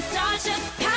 Stars just